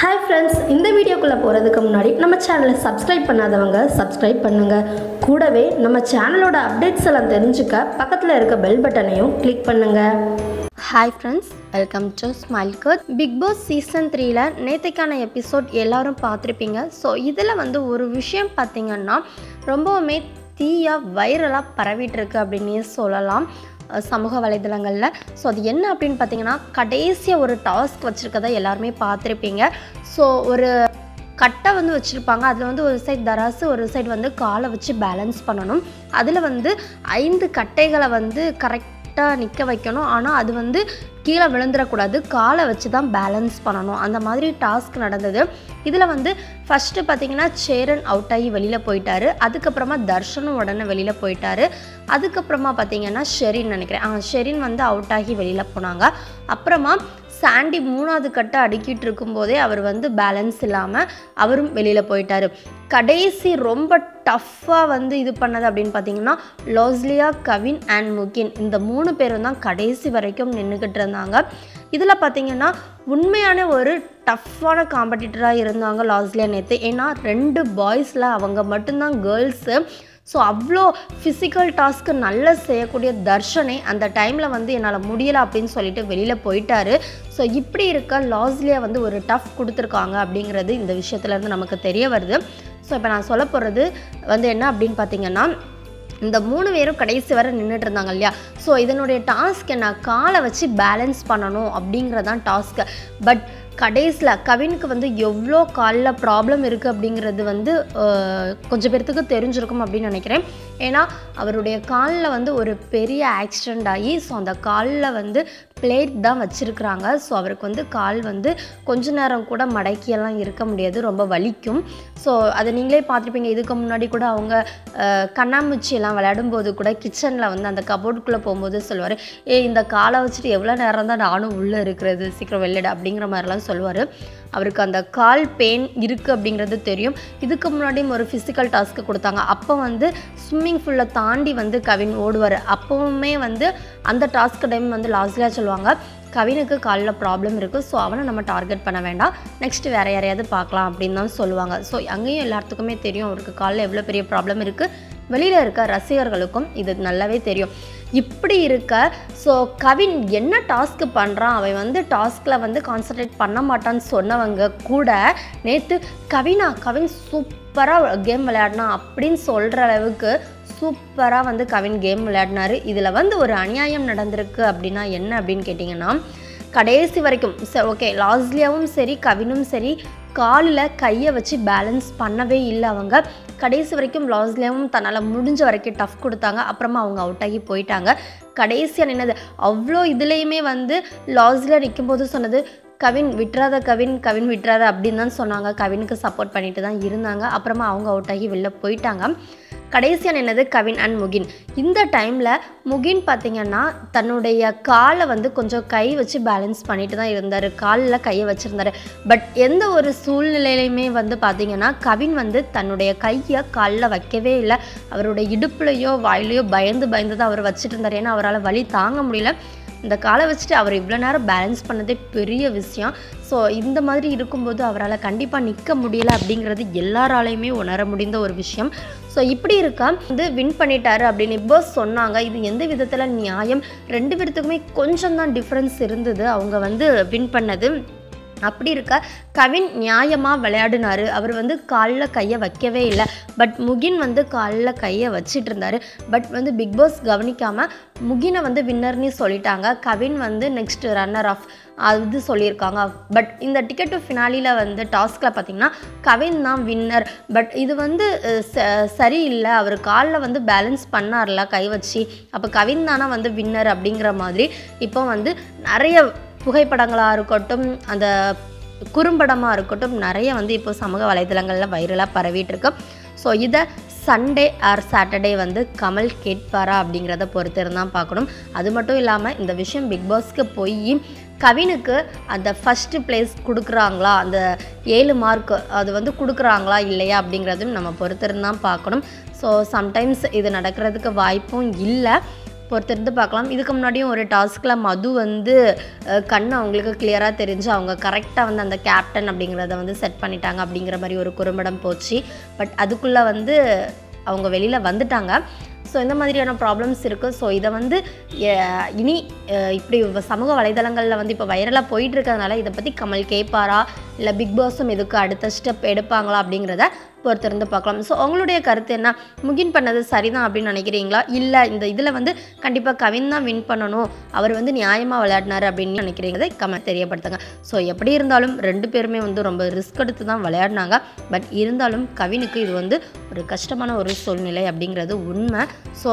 Hi friends இந்த வீடியோக்குள்ளே போகிறதுக்கு முன்னாடி நம்ம சேனலை சப்ஸ்கிரைப் பண்ணாதவங்க சப்ஸ்கிரைப் பண்ணுங்கள் கூடவே நம்ம சேனலோட அப்டேட்ஸ் எல்லாம் தெரிஞ்சுக்க பக்கத்தில் இருக்க பெல் பட்டனையும் கிளிக் பண்ணுங்கள் hi friends welcome to smile cut Bigg Boss season த்ரீல நேற்றுக்கான எபிசோட் எல்லாரும் பார்த்துருப்பீங்க. ஸோ இதில் வந்து ஒரு விஷயம் பார்த்தீங்கன்னா ரொம்பவுமே தீயாக வைரலாக பரவிட்டுருக்கு அப்படின்னு சொல்லலாம். சமூக வலைதளங்களில். ஸோ அது என்ன அப்படின்னு பார்த்தீங்கன்னா கடைசியாக ஒரு டாஸ்க் வச்சுருக்கதை எல்லாருமே பார்த்துருப்பீங்க. ஸோ ஒரு கட்டை வந்து வச்சுருப்பாங்க. அதில் வந்து ஒரு சைடு தராசு ஒரு சைடு வந்து காலை வச்சு பேலன்ஸ் பண்ணணும். அதில் வந்து ஐந்து கட்டைகளை வந்து கரெக்ட் கரெக்டாக நிற்க வைக்கணும். ஆனால் அது வந்து கீழே விழுந்துடக்கூடாது காலை வச்சு தான் பேலன்ஸ் பண்ணணும். அந்த மாதிரி டாஸ்க் நடந்தது. இதில் வந்து ஃபஸ்ட்டு பார்த்தீங்கன்னா சேரன் அவுட் ஆகி வெளியில் போயிட்டாரு. அதுக்கப்புறமா தர்ஷனும் உடனே வெளியில் போயிட்டாரு. அதுக்கப்புறமா பார்த்தீங்கன்னா ஷெரின் நினைக்கிறேன். ஆ ஷெரின் வந்து அவுட் ஆகி வெளியில் போனாங்க. அப்புறமா சாண்டி மூணாவது கட்டை அடுக்கிட்டு இருக்கும்போதே அவர் வந்து பேலன்ஸ் இல்லாமல் அவரும் வெளியில் போயிட்டார். கடைசி ரொம்ப டஃப்பாக வந்து இது பண்ணது அப்படின்னு பார்த்தீங்கன்னா லோஸ்லியா கவின் அண்ட் முகின். இந்த மூணு பேரும் தான் கடைசி வரைக்கும் நின்றுக்கிட்டு இருந்தாங்க. இதில் பார்த்தீங்கன்னா உண்மையான ஒரு டஃப்பான காம்படிட்டராக இருந்தாங்க லாஸ்லியா நேற்று ஏன்னா ரெண்டு பாய்ஸில் அவங்க மட்டும்தான் கேர்ள்ஸு ஸோ அவ்வளோ ஃபிசிக்கல் டாஸ்க்கு நல்லா செய்யக்கூடிய தர்ஷனே அந்த டைமில் வந்து என்னால் முடியலை அப்படின்னு சொல்லிட்டு வெளியில் போயிட்டாரு. ஸோ இப்படி இருக்க லாஸ்லியாக வந்து ஒரு டஃப் கொடுத்துருக்காங்க அப்படிங்கிறது இந்த விஷயத்துலேருந்து நமக்கு தெரிய வருது. ஸோ இப்போ நான் சொல்ல போகிறது வந்து என்ன அப்படின்னு பார்த்தீங்கன்னா இந்த மூணு பேரும் கடைசி வரை நின்றுட்டு இருந்தாங்க இல்லையா? ஸோ இதனுடைய டாஸ்க் என்ன? காலை வச்சு பேலன்ஸ் பண்ணணும் அப்படிங்கிறதான் டாஸ்க்கு பட் கடைசியில் கவினுக்கு வந்து எவ்வளோ காலில் ப்ராப்ளம் இருக்குது அப்படிங்கிறது வந்து கொஞ்சம் பேர்த்துக்கு தெரிஞ்சிருக்கும் அப்படின்னு நினைக்கிறேன். ஏன்னா அவருடைய காலில் வந்து ஒரு பெரிய ஆக்சிடெண்ட் ஆகி ஸோ அந்த காலில் வந்து பிளேட் தான் வச்சுருக்குறாங்க. ஸோ அவருக்கு வந்து கால் வந்து கொஞ்ச நேரம் கூட மடக்கியெல்லாம் இருக்க முடியாது. ரொம்ப வலிக்கும். ஸோ அதை நீங்களே பார்த்துருப்பீங்க. இதுக்கு முன்னாடி கூட அவங்க கண்ணாமூச்சியெல்லாம் எல்லாம் விளையாடும்போது கூட கிச்சனில் வந்து அந்த கபோர்டுக்குள்ளே போகும்போது சொல்லுவார் ஏ இந்த காலை வச்சுட்டு எவ்வளோ நேரம் தான் நானும் உள்ளே இருக்கிறது? சீக்கிரம் வெளியிட அப்படிங்கிற மாதிரிலாம் சொல்லுவார். அவருக்கு அந்த கால் பெயின் இருக்குது அப்படிங்கிறது தெரியும். இதுக்கு முன்னாடியும் ஒரு ஃபிசிக்கல் டாஸ்க்கு கொடுத்தாங்க. அப்போ வந்து ஸ்விம்மிங் ஃபுல்லை தாண்டி வந்து கவின் ஓடுவார். அப்போவுமே வந்து அந்த டாஸ்க் டைம் வந்து லாஸ்ட்லியாக சொல்லுவாங்க. கவினுக்கு காலில் ப்ராப்ளம் இருக்குது ஸோ அவனை நம்ம டார்கெட் பண்ண வேண்டாம். நெக்ஸ்ட்டு வேறு யாரையாவது பார்க்கலாம் அப்படின்னு தான் சொல்லுவாங்க. ஸோ அங்கேயும் எல்லாத்துக்குமே தெரியும். அவருக்கு காலில் எவ்வளோ பெரிய ப்ராப்ளம் இருக்குது வெளியில் இருக்க ரசிகர்களுக்கும் இது நல்லாவே தெரியும். இப்படி இருக்க ஸோ கவின் என்ன டாஸ்க்கு பண்ணுறான் அவன் வந்து டாஸ்கில் வந்து கான்சன்ட்ரேட் பண்ண மாட்டான்னு சொன்னவங்க கூட நேற்று கவினா கவின் சூப்பராக கேம் விளையாடினா அப்படின்னு சொல்கிற அளவுக்கு சூப்பராக வந்து கவின் கேம் விளையாடினாரு. இதில் வந்து ஒரு அநியாயம் நடந்திருக்கு அப்படின்னா என்ன அப்படின்னு கேட்டிங்கன்னா கடைசி வரைக்கும் ஓகே லாஸ்லியாவும் சரி கவினும் சரி காலில் கையை வச்சு பேலன்ஸ் பண்ணவே இல்லை அவங்க. கடைசி வரைக்கும் லாஸ்லேயும் தன்னால் முடிஞ்ச வரைக்கும் டஃப் கொடுத்தாங்க. அப்புறமா அவங்க அவுட் ஆகி போயிட்டாங்க. கடைசியாக நின்னது. அவ்வளோ இதுலேயுமே வந்து லாஸில் நிற்கும்போது சொன்னது கவின் விட்டுறாத கவின் கவின் விட்டுறாத அப்படின்னு தான் சொன்னாங்க. கவினுக்கு சப்போர்ட் பண்ணிட்டு தான் இருந்தாங்க. அப்புறமா அவங்க அவுட் ஆகி வெளில போயிட்டாங்க. கடைசியாக என்னது கவின் அண்ட் முகின். இந்த டைமில் முகின் பார்த்தீங்கன்னா தன்னுடைய காலை வந்து கொஞ்சம் கை வச்சு பேலன்ஸ் பண்ணிட்டு தான் இருந்தார். காலில் கையை வச்சுருந்தாரு. பட் எந்த ஒரு சூழ்நிலையிலையுமே வந்து பார்த்தீங்கன்னா கவின் வந்து தன்னுடைய கையை காலில் வைக்கவே இல்லை. அவருடைய இடுப்புலையோ வாயிலையோ பயந்து பயந்து தான் அவர் வச்சுட்டு இருந்தார். ஏன்னா அவரால் வலி தாங்க முடியல. இந்த காலை வச்சுட்டு அவர் இவ்வளோ நேரம் பேலன்ஸ் பண்ணதே பெரிய விஷயம். ஸோ இந்த மாதிரி இருக்கும்போது அவரால் கண்டிப்பாக நிற்க முடியல அப்படிங்கிறது எல்லாராலையுமே உணர முடிந்த ஒரு விஷயம். ஸோ இப்படி இருக்கா? வந்து வின் பண்ணிட்டாரு அப்படின்னு இப்போ சொன்னாங்க. இது எந்த விதத்தில் நியாயம்? ரெண்டு பேர்த்துக்குமே கொஞ்சம் தான் டிஃப்ரென்ஸ் இருந்தது. அவங்க வந்து வின் பண்ணது. அப்படி இருக்க கவின் நியாயமாக விளையாடினாரு. அவர் வந்து காலில் கையை வைக்கவே இல்லை. பட் முகின் வந்து காலில் கையை வச்சிட்டு இருந்தார் பட் வந்து பிக் பாஸ் கவனிக்காமல் முகினை வந்து வின்னர்னு சொல்லிட்டாங்க. கவின் வந்து நெக்ஸ்ட் ரன்னர் ஆஃப் அது சொல்லியிருக்காங்க. பட் இந்த டிக்கெட் டு ஃபினாலியில் வந்து டாஸ்கில் பார்த்தீங்கன்னா கவின் தான் வின்னர் பட் இது வந்து ச- சரியில்லை. அவர் காலில் வந்து பேலன்ஸ் பண்ணார்ல கை வச்சு. அப்போ கவின் தானே வந்து வின்னர் அப்படிங்கிற மாதிரி. இப்போ வந்து நிறைய புகைப்படங்களாக இருக்கட்டும் அந்த குறும்படமாக இருக்கட்டும் நிறைய வந்து இப்போ சமூக வலைதளங்களில் வைரலாக பரவிட்டுருக்கு. ஸோ இதை சண்டே ஆர் சாட்டர்டே வந்து கமல் கேட்பாரா அப்படிங்கிறத பொறுத்து இருந்தால் பார்க்கணும். அது மட்டும் இல்லாமல் இந்த விஷயம் பிக் பாஸ்க்கு போய் கவினுக்கு அந்த ஃபஸ்ட்டு பிளேஸ் கொடுக்குறாங்களா அந்த ஏழு மார்க் அது வந்து கொடுக்குறாங்களா இல்லையா அப்படிங்கிறதும் நம்ம பொறுத்திருந்தான் பார்க்கணும். ஸோ சம்டைம்ஸ் இது நடக்கிறதுக்கு வாய்ப்பும் இல்லை. பொறுத்திருந்து பார்க்கலாம். இதுக்கு முன்னாடியும் ஒரு டாஸ்கில் மது வந்து கண் அவங்களுக்கு கிளியராக தெரிஞ்சு அவங்க கரெக்டாக வந்து அந்த கேப்டன் அப்படிங்கிறத வந்து செட் பண்ணிட்டாங்க அப்படிங்கிற மாதிரி ஒரு குறும்படம் போச்சு. பட் அதுக்குள்ளே வந்து அவங்க வெளியில் வந்துட்டாங்க. ஸோ இந்த மாதிரியான ப்ராப்ளம்ஸ் இருக்குது ஸோ இதை வந்து இனி இப்படி சமூக வலைதளங்களில் வந்து இப்போ வைரலாக போயிட்டு இருக்கிறதுனால இதை பற்றி கமல் கேட்பாரா? இல்லை பிக் பாஸும் இதுக்கு அடுத்த ஸ்டெப் எடுப்பாங்களா அப்படிங்கிறத பொறுத்திருந்து பார்க்கலாம். ஸோ உங்களுடைய கருத்து என்ன? முகின் பண்ணது சரிதான் அப்படின்னு நினைக்கிறீங்களா? இல்லை இந்த இதில் வந்து கண்டிப்பாக கவின் தான் வின் பண்ணணும். அவர் வந்து நியாயமாக விளையாடினார் அப்படின்னு நினைக்கிறீங்க. கமெண்ட் தெரியப்படுத்துங்க. ஸோ எப்படி இருந்தாலும் ரெண்டு பேருமே வந்து ரொம்ப ரிஸ்க் எடுத்து தான் விளையாடினாங்க. பட் இருந்தாலும் கவினுக்கு இது வந்து ஒரு கஷ்டமான ஒரு சூழ்நிலை அப்படிங்கிறது உண்மை. ஸோ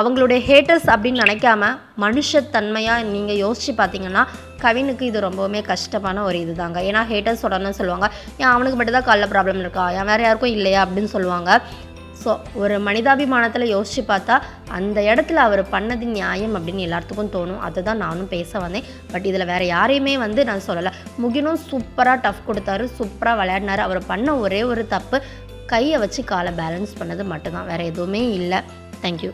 அவங்களுடைய ஹேட்டர்ஸ் அப்படின்னு நினைக்காம மனுஷத்தன்மையாக நீங்கள் யோசித்து பார்த்தீங்கன்னா கவினுக்கு இது ரொம்பவுமே கஷ்டமான ஒரு இது தாங்க ஏன்னா ஹேட்டர்ஸ் உடனே சொல்லுவாங்க. ஏன் அவனுக்கு மட்டும் தான் காலில் ப்ராப்ளம் இருக்கா? ஏன் வேறு யாருக்கும் இல்லையா? அப்படின்னு சொல்லுவாங்க. ஸோ ஒரு மனிதாபிமானத்தில் யோசித்து பார்த்தா அந்த இடத்துல அவர் பண்ணது நியாயம் அப்படின்னு எல்லாத்துக்கும் தோணும். அதுதான் நானும் பேச வந்தேன். பட் இதில் வேறு யாரையுமே வந்து நான் சொல்லலை. முகினும் சூப்பராக டஃப் கொடுத்தாரு. சூப்பராக விளையாடினாரு. அவர் பண்ண ஒரே ஒரு தப்பு கையை வச்சு காலை பேலன்ஸ் பண்ணது மட்டும்தான். வேறு எதுவுமே இல்லை. தேங்க்யூ